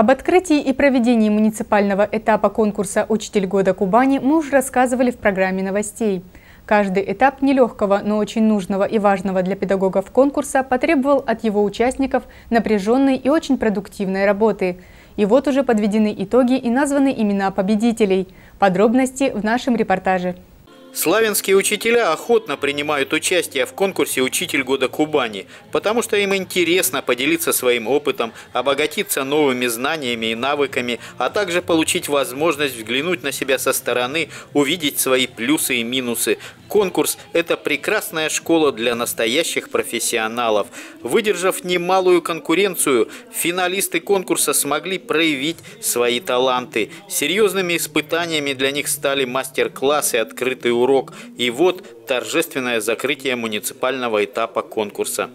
Об открытии и проведении муниципального этапа конкурса «Учитель года Кубани» мы уже рассказывали в программе новостей. Каждый этап нелегкого, но очень нужного и важного для педагогов конкурса потребовал от его участников напряженной и очень продуктивной работы. И вот уже подведены итоги и названы имена победителей. Подробности в нашем репортаже. Славянские учителя охотно принимают участие в конкурсе «Учитель года Кубани», потому что им интересно поделиться своим опытом, обогатиться новыми знаниями и навыками, а также получить возможность взглянуть на себя со стороны, увидеть свои плюсы и минусы. Конкурс – это прекрасная школа для настоящих профессионалов. Выдержав немалую конкуренцию, финалисты конкурса смогли проявить свои таланты. Серьезными испытаниями для них стали мастер-классы, открытые урок. И вот торжественное закрытие муниципального этапа конкурса.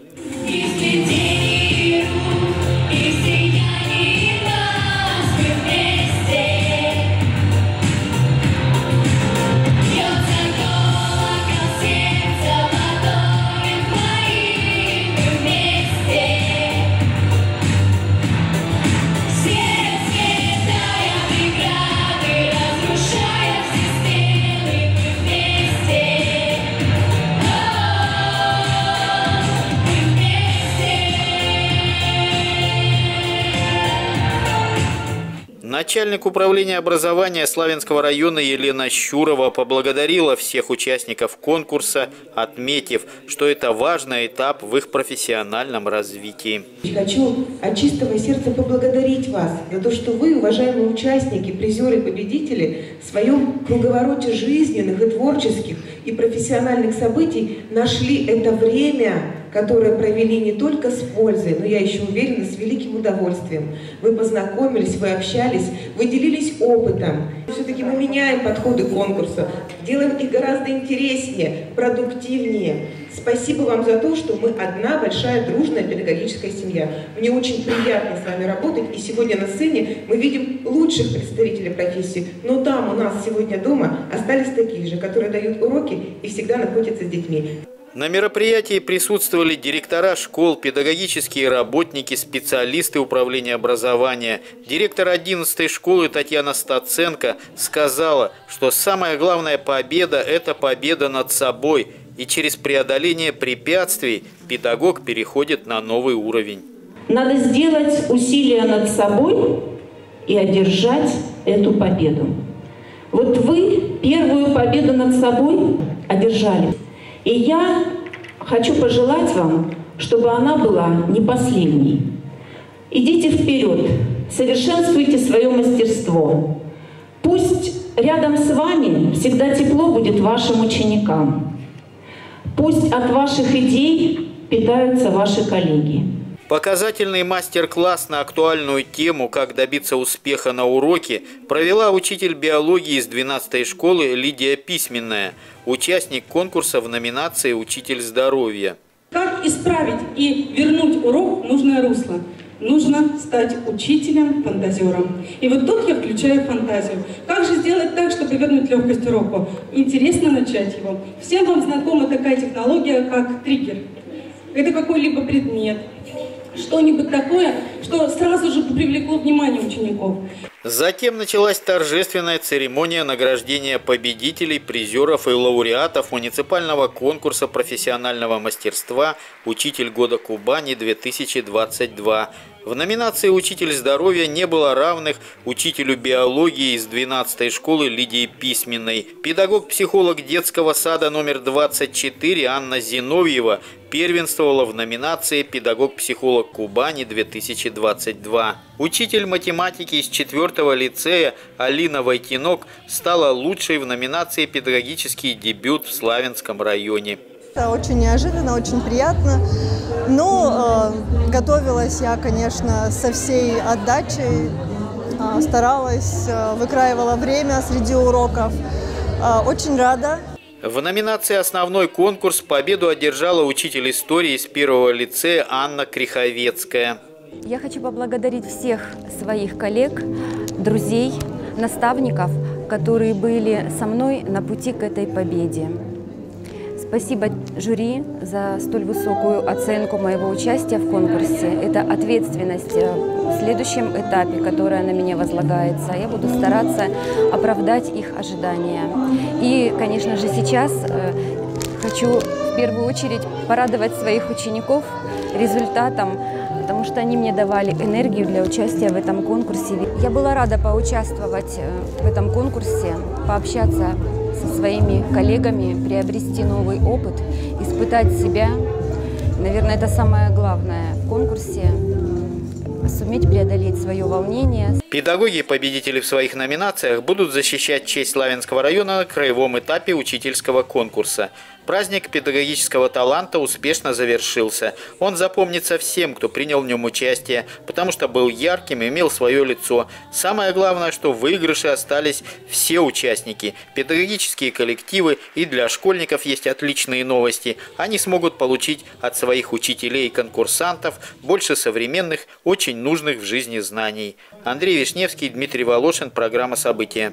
Начальник управления образования Славянского района Елена Щурова поблагодарила всех участников конкурса, отметив, что это важный этап в их профессиональном развитии. Хочу от чистого сердца поблагодарить вас за то, что вы, уважаемые участники, призеры, победители, в своем круговороте жизненных и творческих и профессиональных событий нашли это время которые провели не только с пользой, но я еще уверена, с великим удовольствием. Вы познакомились, вы общались, вы делились опытом. Все-таки мы меняем подходы к конкурсу, делаем их гораздо интереснее, продуктивнее. Спасибо вам за то, что мы одна большая дружная педагогическая семья. Мне очень приятно с вами работать, и сегодня на сцене мы видим лучших представителей профессии, но там у нас сегодня дома остались такие же, которые дают уроки и всегда находятся с детьми. На мероприятии присутствовали директора школ, педагогические работники, специалисты управления образования. Директор 11 школы Татьяна Стаценко сказала, что самая главная победа – это победа над собой, и через преодоление препятствий педагог переходит на новый уровень. Надо сделать усилия над собой и одержать эту победу. Вот вы первую победу над собой одержали. И я хочу пожелать вам, чтобы она была не последней. Идите вперед, совершенствуйте свое мастерство. Пусть рядом с вами всегда тепло будет вашим ученикам. Пусть от ваших идей питаются ваши коллеги. Показательный мастер-класс на актуальную тему «Как добиться успеха на уроке» провела учитель биологии из 12-й школы Лидия Письменная, участник конкурса в номинации «Учитель здоровья». Как исправить и вернуть урок в нужное русло? Нужно стать учителем-фантазером. И вот тут я включаю фантазию. Как же сделать так, чтобы вернуть легкость уроку? Интересно начать его. Всем вам знакома такая технология, как триггер. Это какой-либо предмет, что-нибудь такое, что сразу же привлекло внимание учеников. Затем началась торжественная церемония награждения победителей, призеров и лауреатов муниципального конкурса профессионального мастерства «Учитель года Кубани-2022». В номинации «Учитель здоровья» не было равных учителю биологии из 12-й школы Лидии Письменной. Педагог-психолог детского сада номер 24 Анна Зиновьева первенствовала в номинации «Педагог-психолог Кубани-2022». Учитель математики из 4 лицея Алина Войтинок стала лучшей в номинации «Педагогический дебют в Славянском районе». Это очень неожиданно, очень приятно. Но э, готовилась я, конечно, со всей отдачей, э, старалась, э, выкраивала время среди уроков. Э, очень рада в номинации «Основной конкурс» победу одержала учитель истории из первого лицея Анна Криховецкая. Я хочу поблагодарить всех своих коллег, друзей, наставников, которые были со мной на пути к этой победе. Спасибо жюри за столь высокую оценку моего участия в конкурсе. Это ответственность э, в следующем этапе, которая на меня возлагается. Я буду стараться оправдать их ожидания. И, конечно же, сейчас э, хочу в первую очередь порадовать своих учеников результатом, потому что они мне давали энергию для участия в этом конкурсе. Я была рада поучаствовать э, в этом конкурсе, пообщаться со своими коллегами, приобрести новый опыт, испытать себя. Наверное, это самое главное в конкурсе суметь преодолеть свое волнение. Педагоги-победители в своих номинациях будут защищать честь Славянского района на краевом этапе учительского конкурса. Праздник педагогического таланта успешно завершился. Он запомнится всем, кто принял в нем участие, потому что был ярким и имел свое лицо. Самое главное, что в выигрыше остались все участники, педагогические коллективы и для школьников есть отличные новости. Они смогут получить от своих учителей и конкурсантов больше современных, очень нужных в жизни знаний. Андрей Вишневский, Дмитрий Волошин, программа «События».